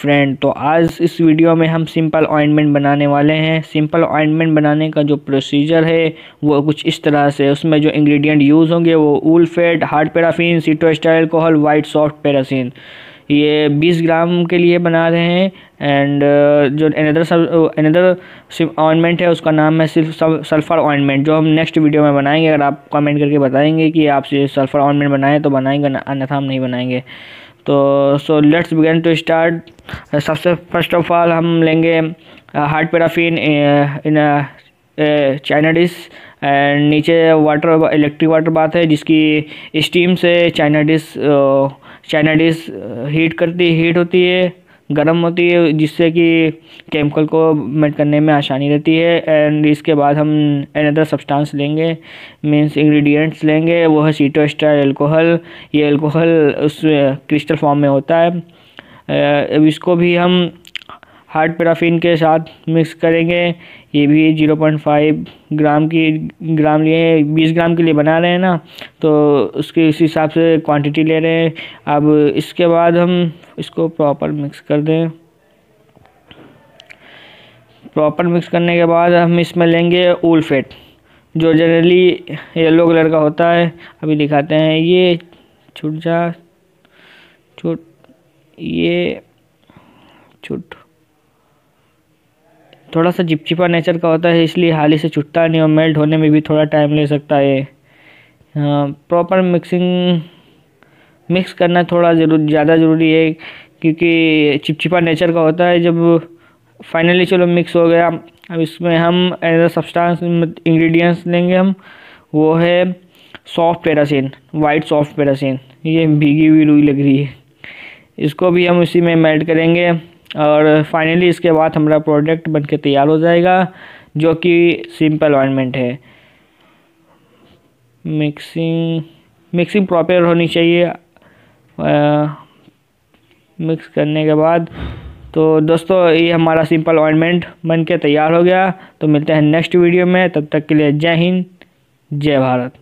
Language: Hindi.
फ्रेंड तो आज इस वीडियो में हम सिंपल ऑइंटमेंट बनाने वाले हैं। सिंपल ऑइंटमेंट बनाने का जो प्रोसीजर है वो कुछ इस तरह से उसमें जो इंग्रेडिएंट यूज़ होंगे वो wool fat hard paraffin cetostearyl alcohol white soft paraffin ये 20 ग्राम के लिए बना रहे हैं एंड uh, जो अनदर सब अनदर ऑइंटमेंट है उसका नाम है सिर्फ़ सल्फ़र ऑइंटमेंट जो हम नेक्स्ट वीडियो में बनाएँगे अगर आप कमेंट करके बताएँगे कि आप सल्फ़र ऑइंटमेंट बनाएँ तो बनाएँगे अन्यथा हम नहीं बनाएँगे। तो so let's begin to start सबसे फ़र्स्ट ऑफ़ ऑल हम लेंगे hard paraffin in china dish and नीचे वाटर इलेक्ट्रिक वाटर बात है, जिसकी स्टीम से चाइना डिश चाइना हीट करती हीट होती है। गर्म होती है, जिससे कि केमिकल को मेट करने में आसानी रहती है एंड इसके बाद हम अनदर सब्सटेंस लेंगे मींस इंग्रेडिएंट्स लेंगे, वो है सीटो सीटोस्टाइल एल्कोहल ये एल्कोहल उस क्रिस्टल फॉर्म में होता है। इसको भी हम हार्ड पैराफिन के साथ मिक्स करेंगे। ये भी ज़ीरो पॉइंट फाइव ग्राम की, ग्राम लिए बीस ग्राम के लिए बना रहे हैं ना तो उसके इस हिसाब से क्वांटिटी ले रहे हैं। अब इसके बाद हम इसको प्रॉपर मिक्स कर दें। प्रॉपर मिक्स करने के बाद हम इसमें लेंगे ऊल फेट जो जनरली येलो कलर का होता है। अभी दिखाते हैं, ये छुट जा, छुट, ये छुट। थोड़ा सा चिपचिपा नेचर का होता है, इसलिए हाल ही से छुटता नहीं और मेल्ट होने में भी थोड़ा टाइम ले सकता है, प्रॉपर मिक्सिंग, मिक्स करना थोड़ा ज़रूर, ज़्यादा ज़रूरी है, क्योंकि चिपचिपा नेचर का होता है, जब फाइनली चलो मिक्स हो गया, अब इसमें हम एज अ सब्सटेंस इंग्रेडिएंट्स लेंगे हम, वो है soft paraffin, white soft paraffin, ये भीगी हुई रुई लग रही है। इसको भी हम उसी में मेल्ट करेंगे। और फाइनली इसके बाद हमारा प्रोडक्ट बनके तैयार हो जाएगा जो कि सिंपल ऑइनमेंट है। मिक्सिंग मिक्सिंग प्रॉपर होनी चाहिए। आ, मिक्स करने के बाद तो दोस्तों ये हमारा सिंपल ऑइनमेंट बन के तैयार हो गया। तो मिलते हैं नेक्स्ट वीडियो में तब तक के लिए जय हिंद जय भारत।